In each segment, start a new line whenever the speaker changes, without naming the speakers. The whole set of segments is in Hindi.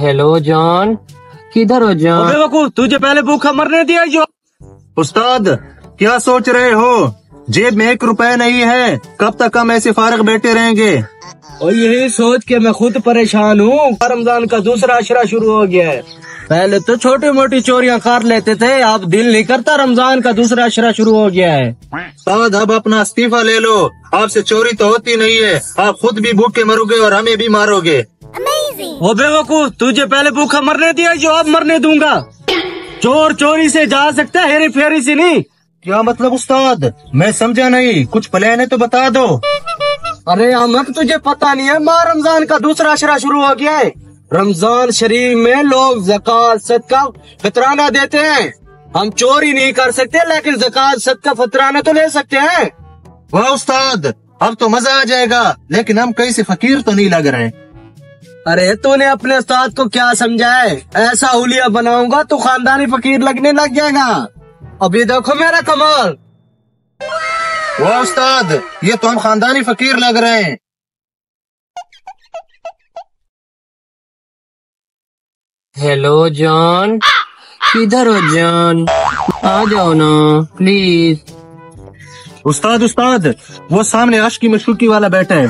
हेलो जॉन किधर हो जॉन
बेवकूफ़ तुझे पहले भूखा मरने दिया जो
उस्ताद क्या सोच रहे हो? जेब में एक रुपए नहीं है। कब तक हम ऐसे फारग बैठे रहेंगे?
और यही सोच के मैं खुद परेशान हूँ। रमज़ान का दूसरा अशरा शुरू हो गया है। पहले तो छोटी मोटी चोरियाँ कर लेते थे अब दिल नहीं करता रमज़ान का दूसरा अशरा शुरू हो गया है।
उस्ताद अब अपना इस्तीफा ले लो। आपसे चोरी तो होती नहीं है। आप खुद भी भूखे मरोगे और हमें भी मारोगे।
वो बेवकूफ़ तुझे पहले भूखा मरने दिया जो अब मरने दूँगा। चोर चोरी से जा सकता है हेरी फेरी से नहीं।
क्या मतलब उस्ताद? मैं समझा नहीं। कुछ प्लान है तो बता दो।
अरे अहमद तुझे पता नहीं है माँ रमज़ान का दूसरा अशरा शुरू हो गया है। रमज़ान शरीफ में लोग जक़ात, सदका फतराना देते हैं। हम चोरी नहीं कर सकते, लेकिन जक़ात, सदका फतराना तो ले सकते हैं।
वाह उस्ताद, अब तो मज़ा आ जाएगा, लेकिन हम कहीं से फकीर तो नहीं लग रहे।
अरे, तूने अपने उस्ताद को क्या समझा है? ऐसा हुलिया बनाऊँगा तो खानदानी फकीर लगने लग जाएगा। अभी देखो मेरा कमाल।
वाह उस्ताद, ये तो हम खानदानी फकीर लग रहे हैं।
हेलो जॉन किधर हो जॉन आ जाओ ना प्लीज़
उस्ताद उस्ताद वो सामने आशकी मशूकी वाला बैठा है।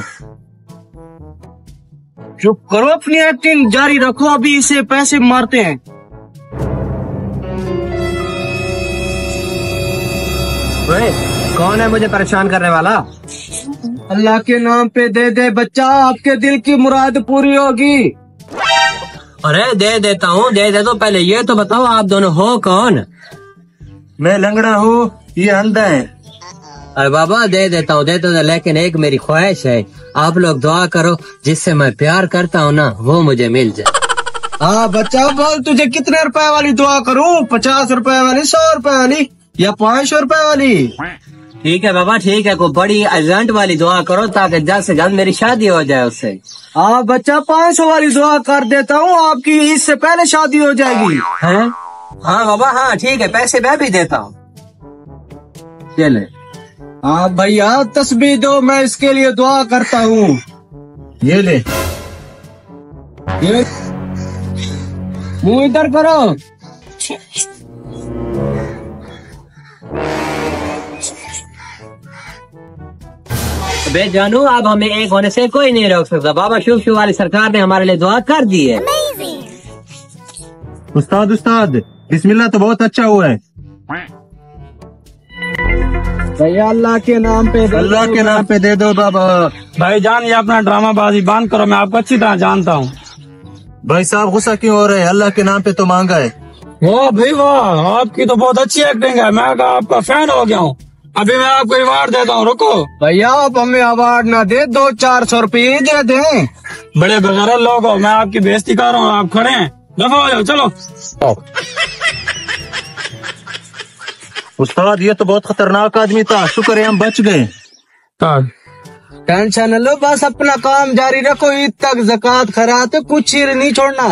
चुप करो अपनी एक्टिंग जारी रखो अभी इसे पैसे मारते हैं।
ओए, कौन है मुझे परेशान करने वाला?
अल्लाह के नाम पे दे दे बच्चा आपके दिल की मुराद पूरी होगी।
अरे दे देता हूँ दे दे तो पहले ये तो बताओ आप दोनों हो कौन?
मैं लंगड़ा हूँ ये अंधा है।
अरे बाबा दे देता हूँ दे देता हूँ लेकिन एक मेरी ख्वाहिश है आप लोग दुआ करो जिससे मैं प्यार करता हूँ ना वो मुझे मिल जाए।
हाँ बच्चा बोल तुझे कितने रुपए वाली दुआ करूँ? पचास रुपए वाली सौ रुपए वाली या पाँच सौ रुपए वाली?
ठीक है बाबा ठीक है कोई बड़ी अर्जेंट वाली दुआ करो ताकि जल्द से जल्द मेरी शादी हो जाए उससे।
हाँ बच्चा पाँच सौ वाली दुआ कर देता हूँ आपकी इससे पहले शादी हो जाएगी।
हैं? हाँ बाबा हाँ ठीक है पैसे मैं भी देता हूँ। चले।
हाँ भैया तस्वीर दो मैं इसके लिए दुआ करता हूँ।
ये ले।
ये मुँह इधर करो।
बे जानू अब हमें एक होने से कोई नहीं रोक सकता। बाबा शुभ शुभ वाली सरकार ने हमारे लिए दुआ कर दी है।
उस्ताद उस्ताद बिस्मिल्लाह तो बहुत अच्छा हुआ है।
भैया अल्लाह के नाम पे दे
अल्लाह के नाम पे दे दो बाबा।
भाई जान ये अपना ड्रामा बाजी बंद करो मैं आपको अच्छी तरह जानता हूँ।
भाई साहब गुस्सा क्यों हो रहे हैं? अल्लाह के नाम पे तो मांगा है।
वाह भाई वाह आपकी तो बहुत अच्छी एक्टिंग है। मैं आपका फ़ैन हो गया हूँ। अभी मैं आपको अवार्ड देता हूँ रुको।
भैया आप हमें अवार्ड ना दे दो चार सौ रुपये दे दें।
बड़े बगैर लोग हो मैं आपकी बेइज्जती कर रहा हूँ आप खड़े हैं। दफ़ा हो जाओ चलो।
उस्ताद ये तो बहुत खतरनाक आदमी था शुक्र है हम बच गए।
टेंशन न लो बस अपना काम जारी रखो ईद तक जक़ात खराते कुछ ही नहीं छोड़ना।